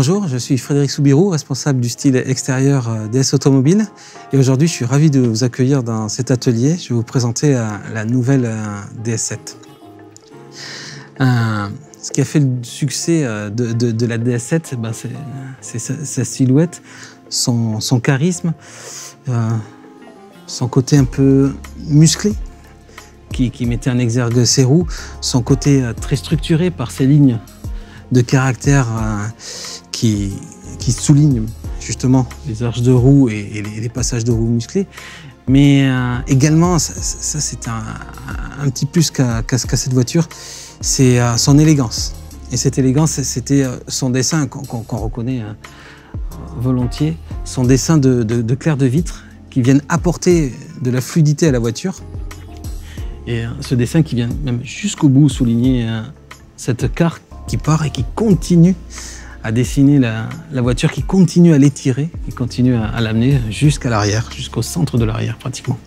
Bonjour, je suis Frédéric Soubirou, responsable du style extérieur euh, DS Automobile. Et aujourd'hui, je suis ravi de vous accueillir dans cet atelier. Je vais vous présenter euh, la nouvelle euh, DS7. ce qui a fait le succès de, la DS7, ben, c'est sa, silhouette, son, charisme, son côté un peu musclé, qui, mettait en exergue ses roues, son côté très structuré par ses lignes de caractère qui, souligne justement les arches de roue et, les, passages de roue musclés. Mais euh, également, ça, c'est un, petit plus qu'à cette voiture, c'est euh, son élégance. Et cette élégance, c'était euh, son dessin qu'on reconnaît volontiers, son dessin de, de, clair de vitre qui viennent apporter de la fluidité à la voiture. Et ce dessin qui vient même jusqu'au bout souligner cette carte qui part et qui continue à dessiner la, voiture qui continue à l'étirer, qui continue à, l'amener jusqu'à l'arrière, jusqu'au centre de l'arrière pratiquement.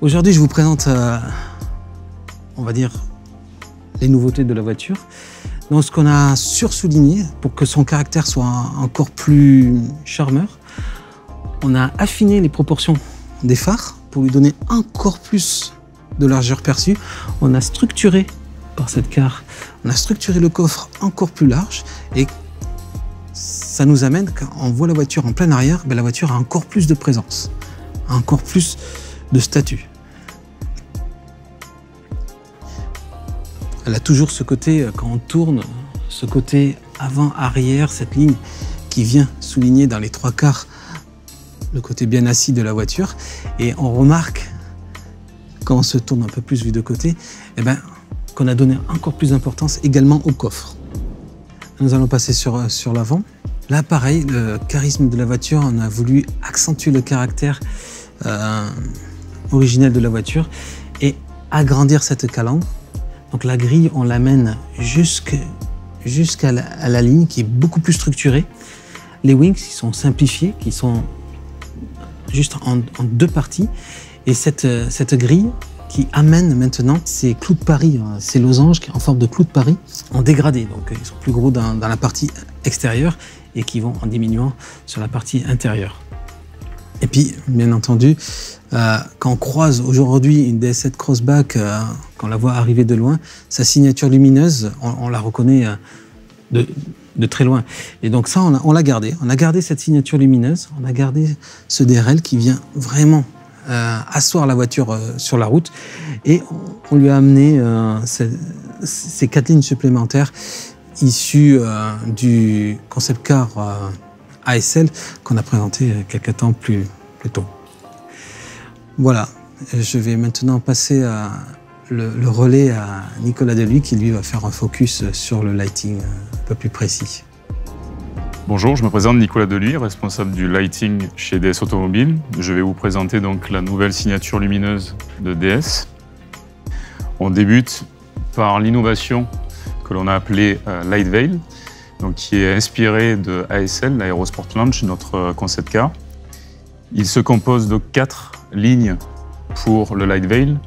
Aujourd'hui, je vous présente, euh, on va dire, les nouveautés de la voiture. Donc, ce qu'on a sursouligné pour que son caractère soit encore plus charmeur, on a affiné les proportions des phares pour lui donner encore plus de largeur perçue. On a structuré par cette carte, on a structuré le coffre encore plus large et ça nous amène, quand on voit la voiture en plein arrière, ben la voiture a encore plus de présence, encore plus de statut. Elle a toujours ce côté, euh, quand on tourne, ce côté avant-arrière, cette ligne qui vient souligner dans les trois quarts le côté bien assis de la voiture. Et on remarque, quand on se tourne un peu plus vu de côté, eh ben, qu'on a donné encore plus d'importance également au coffre. Nous allons passer sur, sur l'avant. Là, pareil, le charisme de la voiture, on a voulu accentuer le caractère euh, originel de la voiture et agrandir cette calandre. Donc la grille, on l'amène jusqu'à la, ligne qui est beaucoup plus structurée. Les wings, qui sont simplifiés, qui sont juste en, en deux parties. Et cette, cette grille, qui amène maintenant ces clous de Paris, hein, ces losanges en forme de clous de Paris, en dégradé. Donc ils sont plus gros dans, la partie extérieure et qui vont en diminuant sur la partie intérieure. Et puis, bien entendu, euh, quand on croise aujourd'hui une DS7 Crossback, euh, quand on la voit arriver de loin, sa signature lumineuse, on, la reconnaît euh, de, très loin. Et donc ça, on l'a gardé. On a gardé cette signature lumineuse, on a gardé ce DRL qui vient vraiment euh, asseoir la voiture euh, sur la route et on, lui a amené euh, ces, quatre lignes supplémentaires issues du concept car ASL qu'on a présenté quelques temps plus, tôt. Voilà, je vais maintenant passer le, relais à Nicolas Deluy qui lui va faire un focus sur le lighting un peu plus précis. Bonjour, je me présente Nicolas Deluy, responsable du lighting chez DS Automobile. Je vais vous présenter donc la nouvelle signature lumineuse de DS. On débute par l'innovation que l'on a appelée euh, Light Veil, donc qui est inspirée de ASL, l'Aerosport Launch, notre euh, concept car. Il se compose de quatre lignes pour le Light Veil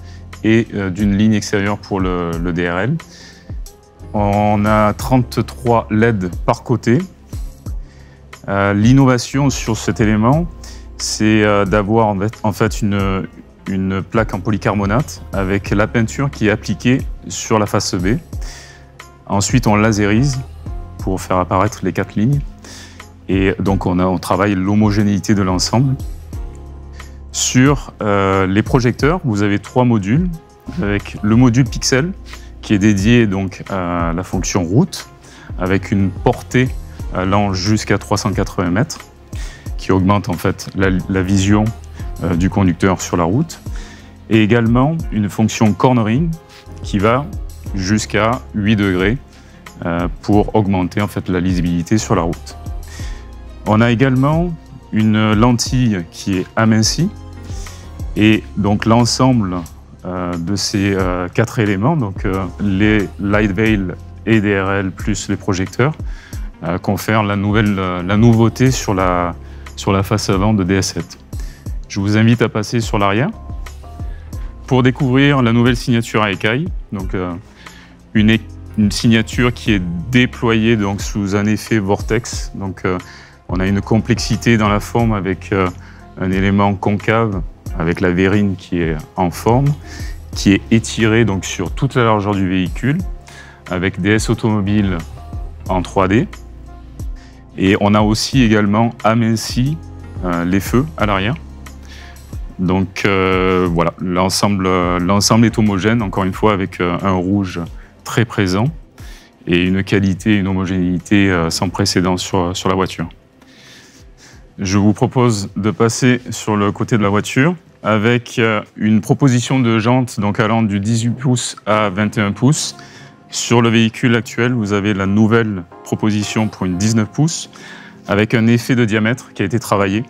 et euh, d'une ligne extérieure pour le, le DRL. On a 33 LED par côté euh, l'innovation sur cet élément, c'est euh, d'avoir en fait une, plaque en polycarbonate avec la peinture qui est appliquée sur la face B. Ensuite, on laserise pour faire apparaître les quatre lignes. Et donc, on travaille l'homogénéité de l'ensemble. Sur euh, les projecteurs, vous avez trois modules, avec le module pixel, qui est dédié donc à la fonction route, avec une portée allant jusqu'à 380 mètres, qui augmente en fait la, vision euh, du conducteur sur la route, et également une fonction cornering qui va jusqu'à 8 degrés euh, pour augmenter en fait la lisibilité sur la route. On a également une lentille qui est amincie et donc l'ensemble euh, de ces quatre éléments, donc les light veil et DRL plus les projecteurs, confère la, nouvelle, euh, la nouveauté sur la, sur la face avant de DS7. Je vous invite à passer sur l'arrière pour découvrir la nouvelle signature à écailles. Donc, euh, une, une signature qui est déployée donc, sous un effet vortex. Donc, on a une complexité dans la forme avec un élément concave, avec la verrine qui est en forme, qui est étiré donc, sur toute la largeur du véhicule, avec DS automobile en 3D. Et on a aussi également aminci euh, les feux à l'arrière. Donc euh, voilà, l'ensemble est homogène, encore une fois, avec euh, un rouge très présent et une qualité, une homogénéité sans précédent sur, sur la voiture. Je vous propose de passer sur le côté de la voiture avec une proposition de jantes donc allant du 18 pouces à 21 pouces sur le véhicule actuel, vous avez la nouvelle proposition pour une 19 pouces avec un effet de diamètre qui a été travaillé.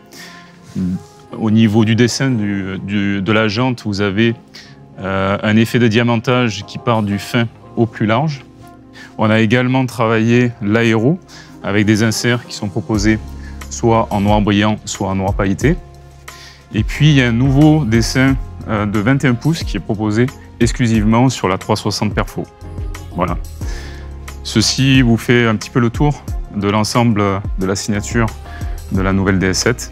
Au niveau du dessin de la jante, vous avez euh, un effet de diamantage qui part du fin au plus large. On a également travaillé l'aéro avec des inserts qui sont proposés soit en noir brillant, soit en noir pailleté. Et puis il y a un nouveau dessin euh, de 21 pouces qui est proposé exclusivement sur la 360 Perfo. Voilà. Ceci vous fait un petit peu le tour de l'ensemble de la signature de la nouvelle DS7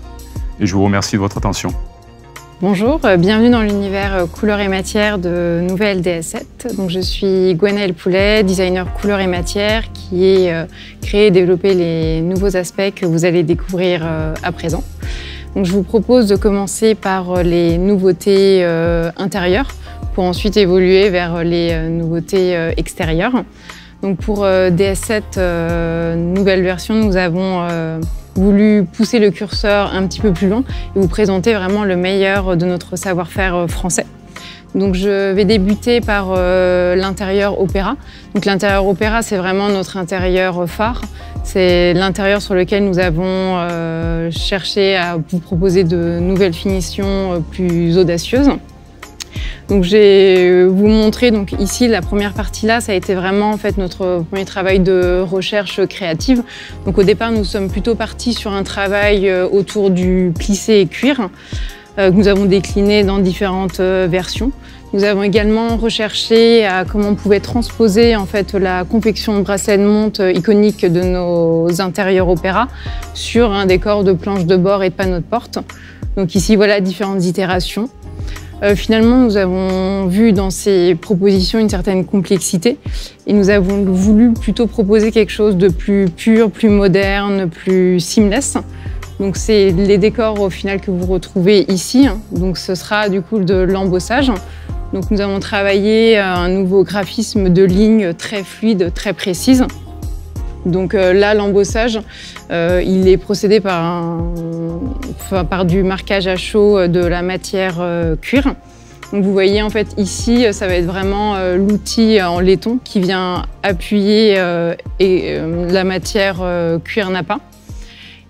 et je vous remercie de votre attention. Bonjour, euh, bienvenue dans l'univers euh, couleur et matière de nouvelle DS7. Donc, je suis Gwenaëlle Poulet, designer couleur et matière qui est euh, créé et développé les nouveaux aspects que vous allez découvrir à présent. Je vous propose de commencer par les nouveautés intérieures pour ensuite évoluer vers les euh, nouveautés euh, extérieures. Donc pour euh, DS7 nouvelle version, nous avons voulu pousser le curseur un petit peu plus loin et vous présenter vraiment le meilleur de notre savoir-faire français. Donc je vais débuter par l'intérieur opéra. Donc l'intérieur opéra, c'est vraiment notre intérieur phare. C'est l'intérieur sur lequel nous avons cherché à vous proposer de nouvelles finitions plus audacieuses. Donc je vais vous montrer donc ici la première partie là, ça a été vraiment en fait notre premier travail de recherche créative. Donc au départ nous sommes plutôt partis sur un travail euh, autour du plissé et cuir euh, que nous avons décliné dans différentes euh, versions. Nous avons également recherché à comment on pouvait transposer en fait la confection de bracelets de monte iconique de nos intérieurs opéra sur un décor de planches de bord et de panneaux de porte. Donc ici voilà différentes itérations. Euh, finalement, nous avons vu dans ces propositions une certaine complexité et nous avons voulu plutôt proposer quelque chose de plus pur, plus moderne, plus seamless. Donc c'est les décors au final que vous retrouvez ici. Donc ce sera du coup de l'embossage. Donc nous avons travaillé un nouveau graphisme de lignes très fluide, très précise. Donc euh, là, l'embossage, euh, il est procédé par, par, du marquage à chaud de la matière euh, cuir. Donc vous voyez en fait ici, ça va être vraiment l'outil en laiton qui vient appuyer et, la matière cuir nappa.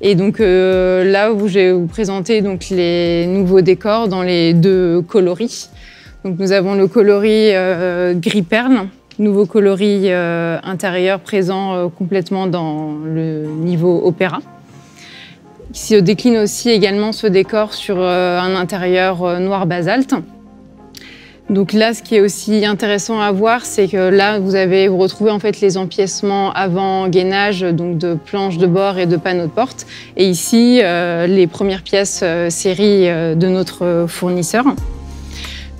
Et donc là, je vais vous présenter donc, les nouveaux décors dans les deux coloris. Donc nous avons le coloris gris perle nouveau coloris euh, intérieur présent euh, complètement dans le niveau opéra. Il se décline aussi également ce décor sur euh, un intérieur noir basalte. Donc là, ce qui est aussi intéressant à voir, c'est que là, vous avez vous retrouvez en fait les empiècements avant gainage, donc de planches de bord et de panneaux de porte. Et ici, les premières pièces série de notre fournisseur.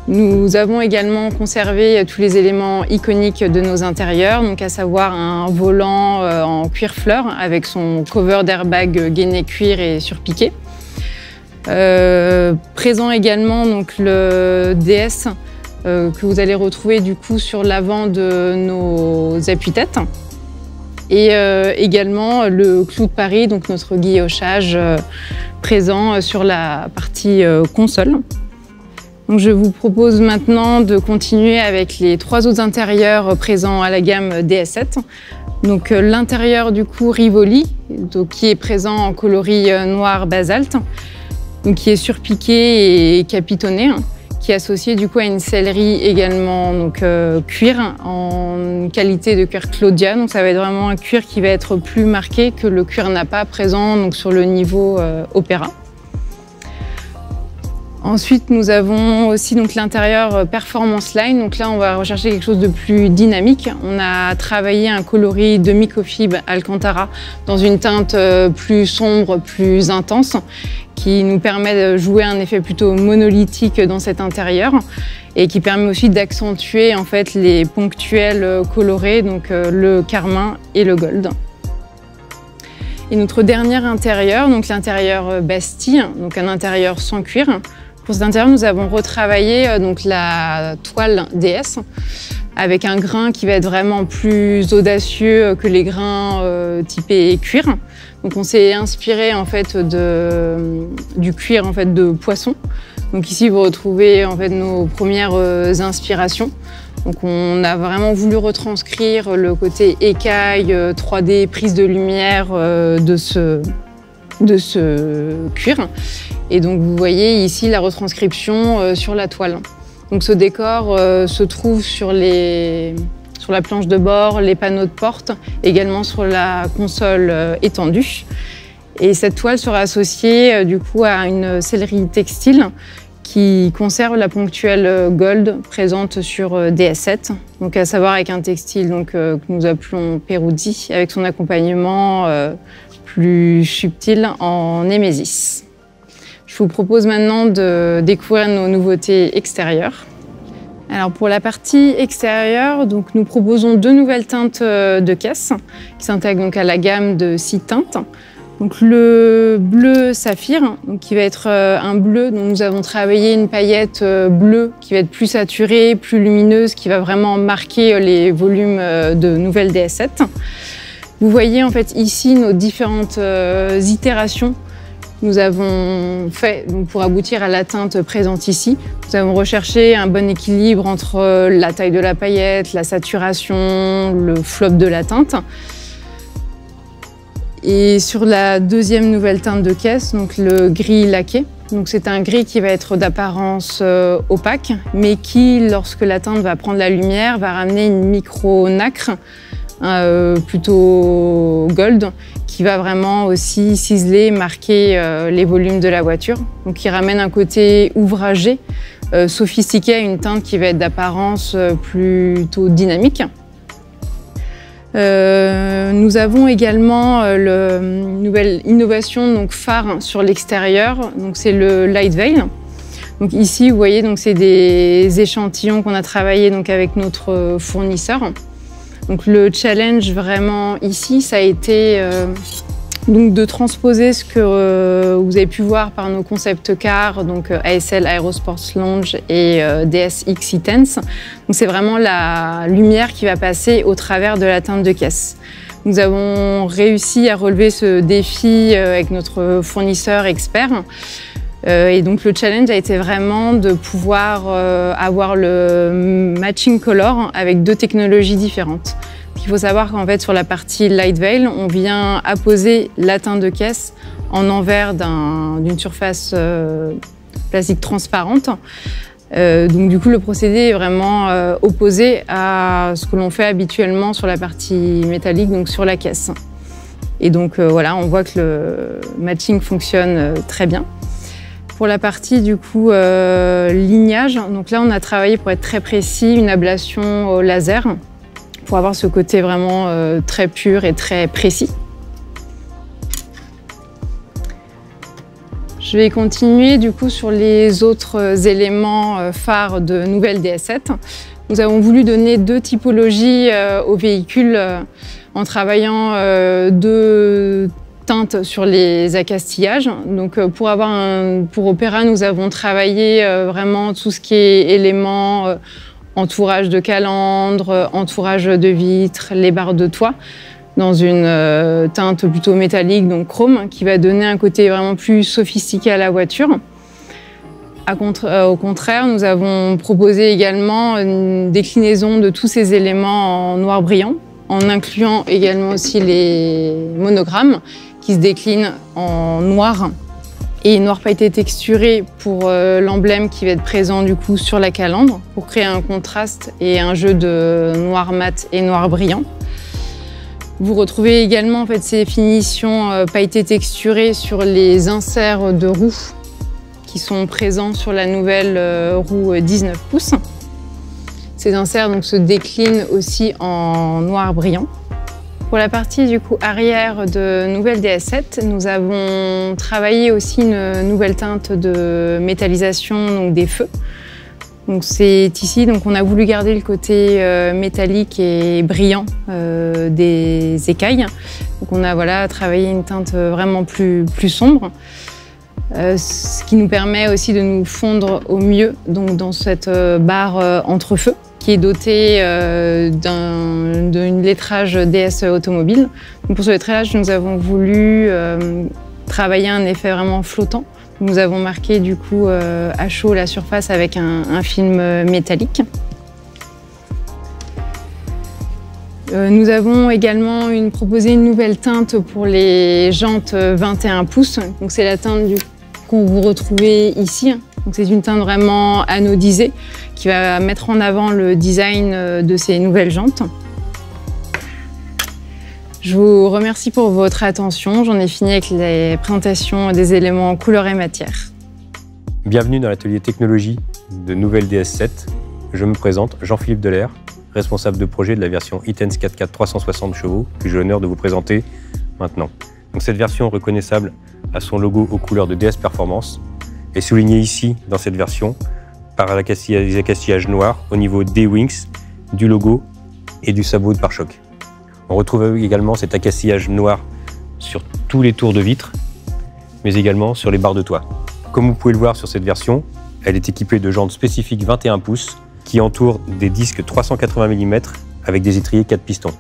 Nous avons également conservé tous les éléments iconiques de nos intérieurs, donc à savoir un volant euh, en cuir fleur avec son cover d'airbag gainé cuir et surpiqué. Euh, présent également donc le DS euh, que vous allez retrouver du coup sur l'avant de nos appuis-têtes. Et également le clou de Paris, donc notre guillochage présent sur la partie console je vous propose maintenant de continuer avec les trois autres intérieurs présents à la gamme DS7. Donc euh, l'intérieur du coup Rivoli, qui est présent en coloris euh, noir basalte, donc qui est surpiqué et capitonné, hein, qui est associé du coup à une sellerie également donc euh, cuir en qualité de cuir Claudia. Donc ça va être vraiment un cuir qui va être plus marqué que le cuir Napa présent donc sur le niveau opéra. Ensuite, nous avons aussi l'intérieur euh, Performance Line. Donc là, on va rechercher quelque chose de plus dynamique. On a travaillé un coloris de microfibre Alcantara dans une teinte euh, plus sombre, plus intense, qui nous permet de jouer un effet plutôt monolithique dans cet intérieur et qui permet aussi d'accentuer en fait les ponctuels euh, colorés, donc le carmin et le gold. Et notre dernier intérieur, donc l'intérieur Bastille, donc un intérieur sans cuir, pour cet intérieur, nous avons retravaillé euh, donc, la toile DS avec un grain qui va être vraiment plus audacieux que les grains euh, typés cuir. Donc on s'est inspiré en fait de, du cuir en fait de poisson. Donc ici vous retrouvez en fait nos premières euh, inspirations. Donc on a vraiment voulu retranscrire le côté écaille, 3D, prise de lumière de ce, de ce cuir. Et donc vous voyez ici la retranscription euh, sur la toile. Donc ce décor euh, se trouve sur, les, sur la planche de bord, les panneaux de porte, également sur la console euh, étendue. Et cette toile sera associée du coup à une sellerie textile qui conserve la ponctuelle gold présente sur DS7, donc à savoir avec un textile donc, que nous appelons Peroudi, avec son accompagnement plus subtil en némésis. Je vous propose maintenant de découvrir nos nouveautés extérieures. Alors pour la partie extérieure, donc nous proposons deux nouvelles teintes euh, de caisse qui s'intègrent donc à la gamme de six teintes. Donc le bleu saphir, donc qui va être euh, un bleu dont nous avons travaillé une paillette euh, bleue qui va être plus saturée, plus lumineuse, qui va vraiment marquer les volumes de nouvelles DS7. Vous voyez en fait ici nos différentes itérations nous avons fait pour aboutir à la teinte présente ici. Nous avons recherché un bon équilibre entre euh, la taille de la paillette, la saturation, le flop de la teinte. Et sur la deuxième nouvelle teinte de caisse, donc le gris laqué, donc c'est un gris qui va être d'apparence euh, opaque, mais qui, lorsque la teinte va prendre la lumière, va ramener une micro nacre euh, plutôt gold qui va vraiment aussi ciseler, marquer euh, les volumes de la voiture. Donc qui ramène un côté ouvragé, euh, sophistiqué à une teinte qui va être d'apparence plutôt dynamique. nous avons également une nouvelle innovation donc phare sur l'extérieur, donc c'est le Light Veil. Donc ici, vous voyez, donc c'est des échantillons qu'on a travaillé donc avec notre fournisseur. Donc le challenge vraiment ici, ça a été euh, donc de transposer ce que euh, vous avez pu voir par nos concept cars, donc euh, ASL Aerosports Lounge et DSX E-Tense. Donc c'est vraiment la lumière qui va passer au travers de la teinte de caisse. Nous avons réussi à relever ce défi avec notre fournisseur expert. Euh, et donc le challenge a été vraiment de pouvoir euh, avoir le matching color avec deux technologies différentes. Il faut savoir qu'en fait sur la partie light veil, on vient apposer la teinte de caisse en envers d'une surface euh, plastique transparente. donc du coup le procédé est vraiment opposé à ce que l'on fait habituellement sur la partie métallique, donc sur la caisse. Et donc voilà, on voit que le matching fonctionne très bien. Pour la partie du coup euh, lignage, donc là on a travaillé pour être très précis une ablation au laser pour avoir ce côté vraiment euh, très pur et très précis. Je vais continuer du coup sur les autres éléments euh, phares de nouvelle DS7. Nous avons voulu donner deux typologies au véhicule en travaillant deux teinte sur les accastillages. Donc euh, pour, avoir Opéra, nous avons travaillé euh, vraiment tout ce qui est éléments, euh, entourage de calandre, entourage de vitres, les barres de toit, dans une teinte plutôt métallique, donc chrome, qui va donner un côté vraiment plus sophistiqué à la voiture. au contraire, nous avons proposé également une déclinaison de tous ces éléments en noir brillant, en incluant également aussi les monogrammes qui se décline en noir et noir pailleté texturé pour euh, l'emblème qui va être présent du coup sur la calandre pour créer un contraste et un jeu de noir mat et noir brillant. Vous retrouvez également en fait, ces finitions euh, pailletées texturées sur les inserts de roues qui sont présents sur la nouvelle roue 19 pouces. Ces inserts donc, se déclinent aussi en noir brillant. Pour la partie du coup arrière de nouvelle DS7, nous avons travaillé aussi une nouvelle teinte de métallisation donc des feux. Donc c'est ici donc on a voulu garder le côté euh, métallique et brillant euh, des écailles. Donc on a voilà travaillé une teinte vraiment plus plus sombre. Euh, ce qui nous permet aussi de nous fondre au mieux donc dans cette barre entre feux qui est doté euh, d'un lettrage DS automobile. pour ce lettrage, nous avons voulu euh, travailler un effet vraiment flottant. Nous avons marqué du coup euh, à chaud la surface avec un, film métallique. nous avons également une, proposé une nouvelle teinte pour les jantes 21 pouces. c'est la teinte qu'on vous retrouvez ici. c'est une teinte vraiment anodisée qui va mettre en avant le design euh, de ces nouvelles jantes. Je vous remercie pour votre attention. J'en ai fini avec les présentations des éléments couleur et matière. Bienvenue dans l'atelier technologie de Nouvelle DS7. Je me présente Jean-Philippe Delair, responsable de projet de la version Itens 4x4 360 chevaux, que j'ai l'honneur de vous présenter maintenant. Donc cette version reconnaissable a son logo aux couleurs de DS Performance est soulignée ici dans cette version par les accastillages noirs au niveau des wings, du logo et du sabot de pare-choc. On retrouve également cet accastillage noir sur tous les tours de vitre, mais également sur les barres de toit. Comme vous pouvez le voir sur cette version, elle est équipée de jantes spécifiques 21 pouces qui entourent des disques 380 mm avec des étriers 4 pistons.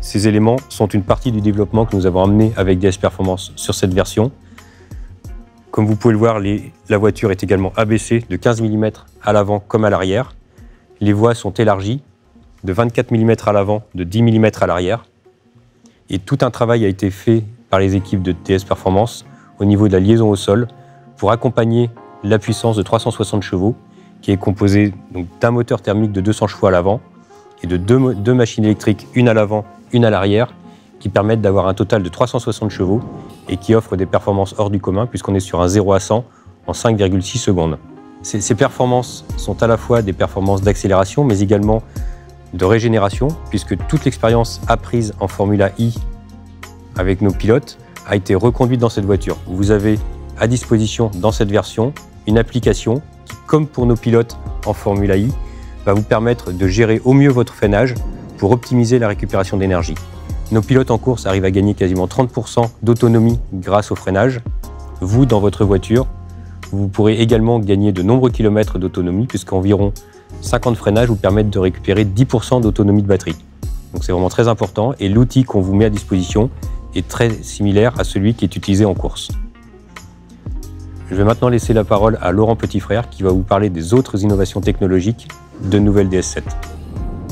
Ces éléments sont une partie du développement que nous avons amené avec DS Performance sur cette version comme vous pouvez le voir, la voiture est également abaissée de 15 mm à l'avant comme à l'arrière. Les voies sont élargies de 24 mm à l'avant, de 10 mm à l'arrière. Et tout un travail a été fait par les équipes de TS Performance au niveau de la liaison au sol pour accompagner la puissance de 360 chevaux qui est composée d'un moteur thermique de 200 chevaux à l'avant et de deux, deux machines électriques, une à l'avant, une à l'arrière, qui permettent d'avoir un total de 360 chevaux et qui offrent des performances hors du commun puisqu'on est sur un 0 à 100 en 5,6 secondes. Ces, performances sont à la fois des performances d'accélération mais également de régénération puisque toute l'expérience apprise en Formula I avec nos pilotes a été reconduite dans cette voiture. Vous avez à disposition dans cette version une application qui, comme pour nos pilotes en Formula I, va vous permettre de gérer au mieux votre freinage pour optimiser la récupération d'énergie. Nos pilotes en course arrivent à gagner quasiment 30% d'autonomie grâce au freinage. Vous, dans votre voiture, vous pourrez également gagner de nombreux kilomètres d'autonomie puisqu'environ 50 freinages vous permettent de récupérer 10% d'autonomie de batterie. Donc c'est vraiment très important et l'outil qu'on vous met à disposition est très similaire à celui qui est utilisé en course. Je vais maintenant laisser la parole à Laurent Petitfrère qui va vous parler des autres innovations technologiques de Nouvelle DS7.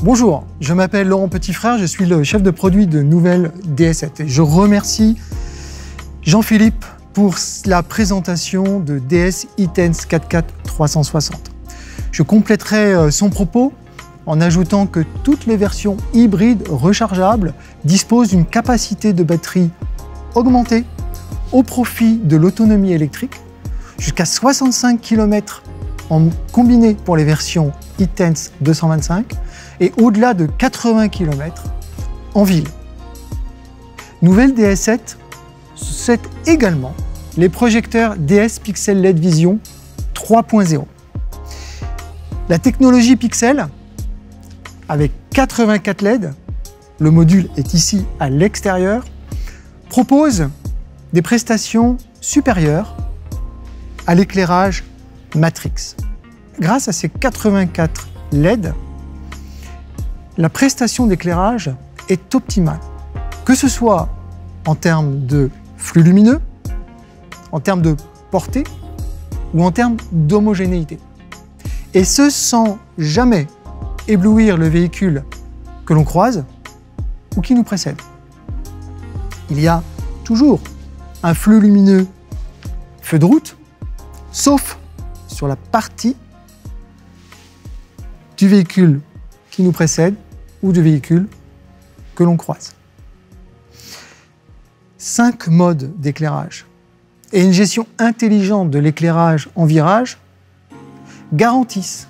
Bonjour, je m'appelle Laurent Petitfrère, je suis le chef de produit de Nouvelle DS7 et je remercie Jean-Philippe pour la présentation de DS Itens 44 360. Je compléterai euh, son propos en ajoutant que toutes les versions hybrides rechargeables disposent d'une capacité de batterie augmentée au profit de l'autonomie électrique, jusqu'à 65 km en combiné pour les versions Itens 225 et au-delà de 80 km en ville. Nouvelle DS7, c'est également les projecteurs DS Pixel LED Vision 3.0. La technologie Pixel, avec 84 LED, le module est ici à l'extérieur, propose des prestations supérieures à l'éclairage Matrix. Grâce à ces 84 LED, la prestation d'éclairage est optimale, que ce soit en termes de flux lumineux, en termes de portée ou en termes d'homogénéité. Et ce sans jamais éblouir le véhicule que l'on croise ou qui nous précède. Il y a toujours un flux lumineux feu de route, sauf sur la partie du véhicule qui nous précède ou du véhicule que l'on croise. Cinq modes d'éclairage et une gestion intelligente de l'éclairage en virage garantissent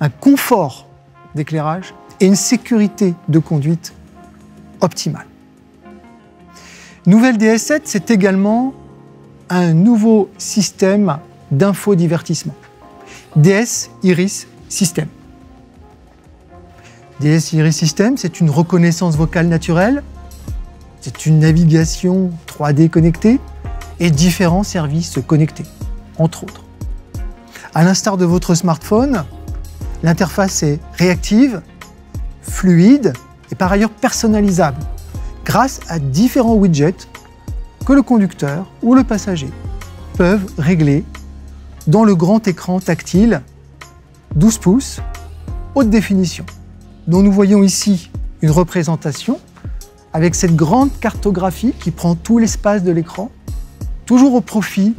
un confort d'éclairage et une sécurité de conduite optimale. Nouvelle DS7, c'est également un nouveau système d'infodivertissement. DS Iris System. DS Iris System, c'est une reconnaissance vocale naturelle, c'est une navigation 3D connectée et différents services connectés, entre autres. À l'instar de votre smartphone, l'interface est réactive, fluide et par ailleurs personnalisable grâce à différents widgets que le conducteur ou le passager peuvent régler dans le grand écran tactile. 12 pouces haute définition, dont nous voyons ici une représentation avec cette grande cartographie qui prend tout l'espace de l'écran, toujours au profit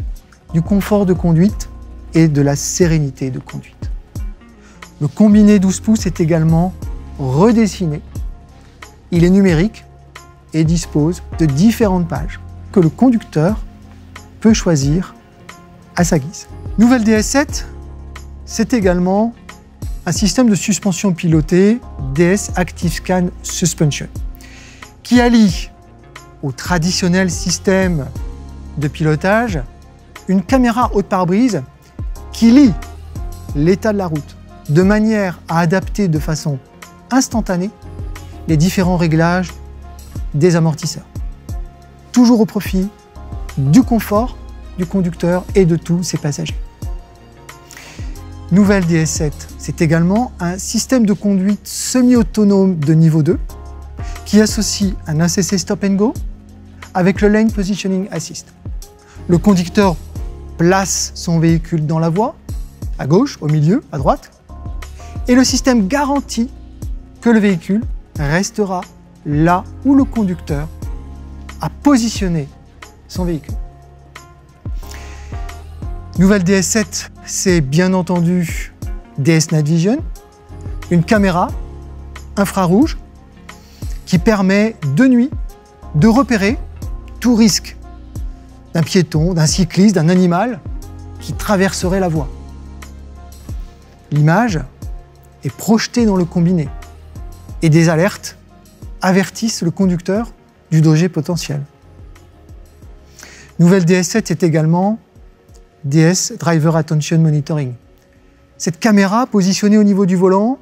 du confort de conduite et de la sérénité de conduite. Le combiné 12 pouces est également redessiné. Il est numérique et dispose de différentes pages que le conducteur peut choisir à sa guise. Nouvelle DS7, c'est également un système de suspension pilotée DS Active Scan Suspension qui allie au traditionnel système de pilotage une caméra haute pare-brise qui lie l'état de la route de manière à adapter de façon instantanée les différents réglages des amortisseurs. Toujours au profit du confort du conducteur et de tous ses passagers. Nouvelle DS7, c'est également un système de conduite semi-autonome de niveau 2 qui associe un ACC Stop and Go avec le Lane Positioning Assist. Le conducteur place son véhicule dans la voie, à gauche, au milieu, à droite, et le système garantit que le véhicule restera là où le conducteur a positionné son véhicule. Nouvelle DS7, c'est bien entendu DS Night Vision, une caméra infrarouge qui permet de nuit de repérer tout risque d'un piéton, d'un cycliste, d'un animal qui traverserait la voie. L'image est projetée dans le combiné et des alertes avertissent le conducteur du danger potentiel. Nouvelle DS7 est également DS Driver Attention Monitoring. Cette caméra positionnée au niveau du volant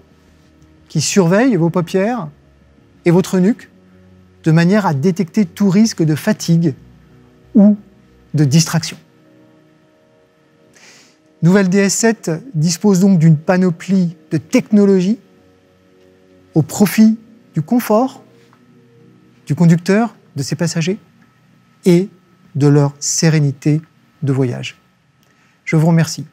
qui surveille vos paupières et votre nuque de manière à détecter tout risque de fatigue ou de distraction. Nouvelle DS7 dispose donc d'une panoplie de technologies au profit du confort du conducteur, de ses passagers et de leur sérénité de voyage. Je vous remercie.